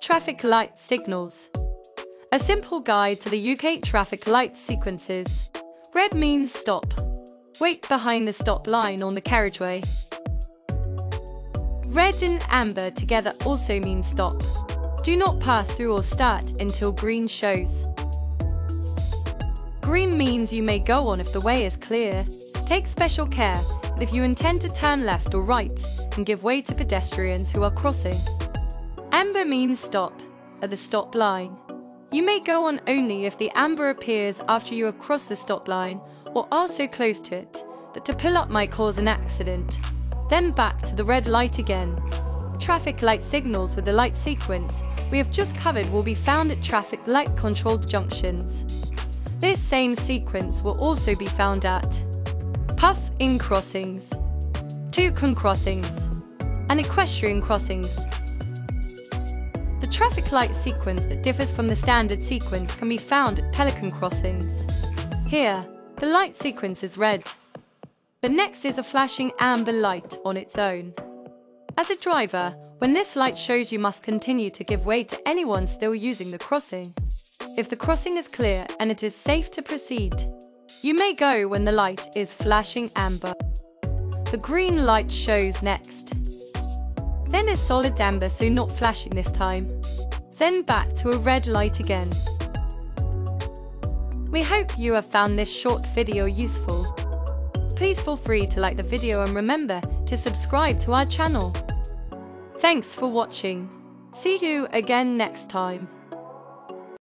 Traffic light signals. A simple guide to the UK traffic light sequences. Red means stop. Wait behind the stop line on the carriageway. Red and amber together also mean stop. Do not pass through or start until green shows. Green means you may go on if the way is clear. Take special care if you intend to turn left or right and give way to pedestrians who are crossing. Amber means stop at the stop line. You may go on only if the amber appears after you have crossed the stop line or are so close to it that to pull up might cause an accident. Then back to the red light again. Traffic light signals with the light sequence we have just covered will be found at traffic light controlled junctions. This same sequence will also be found at puff in crossings, toucan crossings, and equestrian crossings. Traffic light sequence that differs from the standard sequence can be found at pelican crossings. Here, the light sequence is red. But next is a flashing amber light on its own. As a driver, when this light shows you must continue to give way to anyone still using the crossing. If the crossing is clear and it is safe to proceed, you may go when the light is flashing amber. The green light shows next. Then is solid amber so not flashing this time. Then back to a red light again. We hope you have found this short video useful. Please feel free to like the video and remember to subscribe to our channel. Thanks for watching. See you again next time.